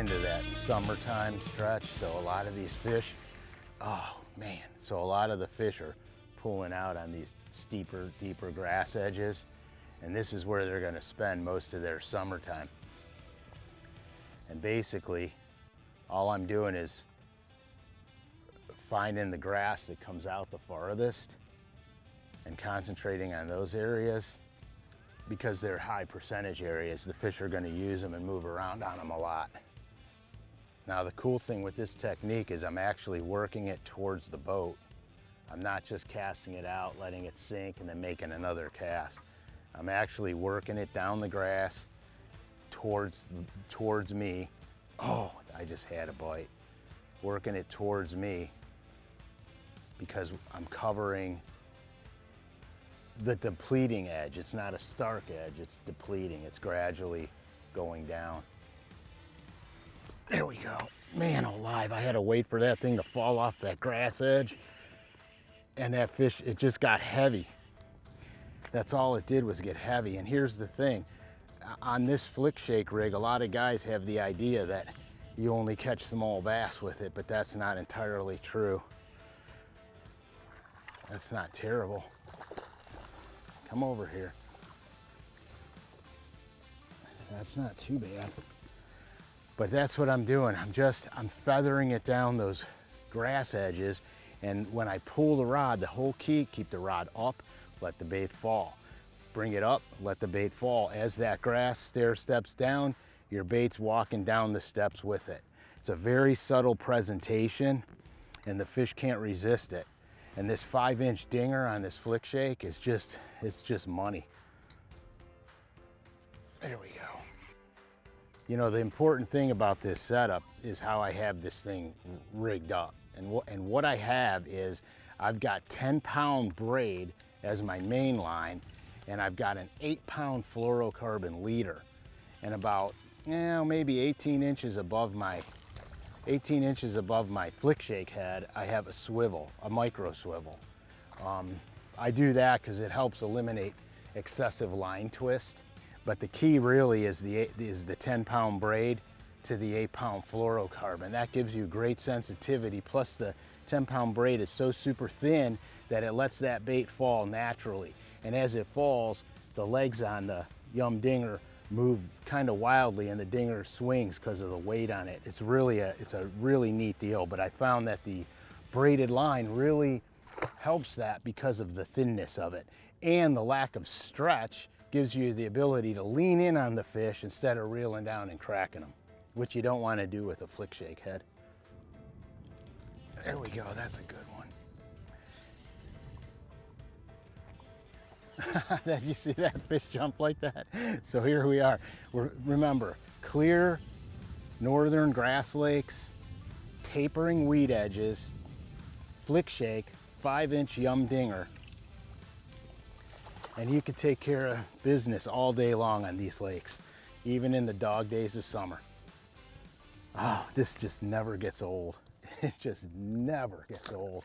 into that summertime stretch, so a lot of these fish, oh man, so a lot of the fish are pulling out on these steeper, deeper grass edges, and this is where they're gonna spend most of their summertime. And basically, all I'm doing is finding the grass that comes out the farthest and concentrating on those areas because they're high percentage areas. The fish are gonna use them and move around on them a lot. Now the cool thing with this technique is I'm actually working it towards the boat. I'm not just casting it out, letting it sink and then making another cast. I'm actually working it down the grass towards, towards me. Oh, I just had a bite. Working it towards me because I'm covering the depleting edge. It's not a stark edge, it's depleting. It's gradually going down. There we go. Man alive, I had to wait for that thing to fall off that grass edge. And that fish, it just got heavy. That's all it did was get heavy. And here's the thing, uh, on this flick shake rig, a lot of guys have the idea that you only catch small bass with it, but that's not entirely true. That's not terrible. Come over here. That's not too bad. But that's what I'm doing. I'm just, I'm feathering it down those grass edges. And when I pull the rod, the whole key, keep the rod up, let the bait fall. Bring it up, let the bait fall. As that grass stair steps down, your bait's walking down the steps with it. It's a very subtle presentation and the fish can't resist it. And this five inch dinger on this flick shake is just, it's just money. There we go. You know, the important thing about this setup is how I have this thing rigged up. And, wh and what I have is I've got 10 pound braid as my main line, and I've got an eight pound fluorocarbon leader. And about, you know, maybe 18 inches above my 18 inches above my flick shake head, I have a swivel, a micro swivel. Um, I do that because it helps eliminate excessive line twist. But the key really is the, is the 10 pound braid to the eight pound fluorocarbon. That gives you great sensitivity. Plus the 10 pound braid is so super thin that it lets that bait fall naturally. And as it falls, the legs on the Yum Dinger move kind of wildly and the dinger swings because of the weight on it. It's really a, it's a really neat deal, but I found that the braided line really helps that because of the thinness of it. And the lack of stretch gives you the ability to lean in on the fish instead of reeling down and cracking them, which you don't want to do with a flick shake head. There we go, that's a good one. Did you see that fish jump like that? So here we are. We're, remember, clear northern grass lakes, tapering weed edges, flick shake, five inch yum dinger. And you could take care of business all day long on these lakes, even in the dog days of summer. Oh, this just never gets old. It just never gets old.